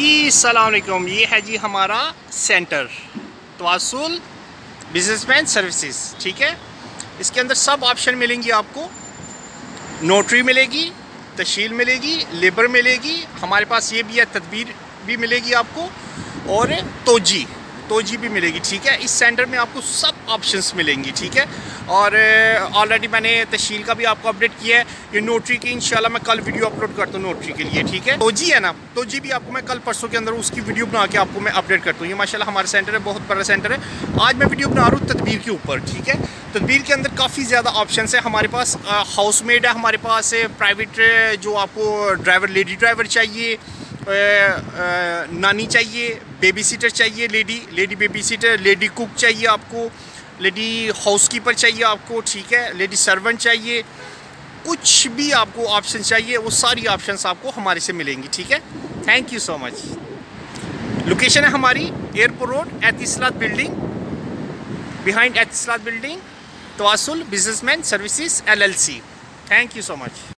जी, सलामकुम। ये है जी हमारा सेंटर, तवासुल बिजनेसमैन सर्विसेज़, ठीक है? इसके अंदर सब ऑप्शन मिलेंगी आपको। नोटरी मिलेगी तशील मिलेगी, लेबर मिलेगी, हमारे पास ये भी है, तदबीर भी मिलेगी आपको, और तोजी। तोजी भी मिलेगी, ठीक है? इस सेंटर में आपको सब ऑप्शंस मिलेंगी, ठीक है? और ऑलरेडी मैंने तशील का भी आपको अपडेट किया है। ये नोटरी की इंशाल्लाह मैं कल वीडियो अपलोड करता हूँ नोटरी के लिए, ठीक है? तो जी है ना? तो जी भी आपको मैं कल परसों के अंदर उसकी वीडियो बना के आपको मैं अपडेट करता हूँ। ये माशाल्लाह हमारा सेंटर है, बहुत बड़ा सेंटर है। आज मैं वीडियो बना रहा हूँ तदबीर के ऊपर, ठीक है? तदबीर के अंदर काफ़ी ज़्यादा ऑप्शन है। हमारे पास हाउस मेड है, हमारे पास प्राइवेट जो आपको ड्राइवर लेडी ड्राइवर चाहिए नानी चाहिए बेबी सीटर चाहिए lady lady baby sitter lady cook चाहिए आपको लेडी हाउसकीपर चाहिए आपको, ठीक है? लेडी सर्वेंट चाहिए, कुछ भी आपको ऑप्शन चाहिए, वो सारी ऑप्शंस आपको हमारे से मिलेंगी, ठीक है? Thank you so much location है हमारी airport road Etisalat building behind Etisalat building Tawasul businessman services LLC thank you so much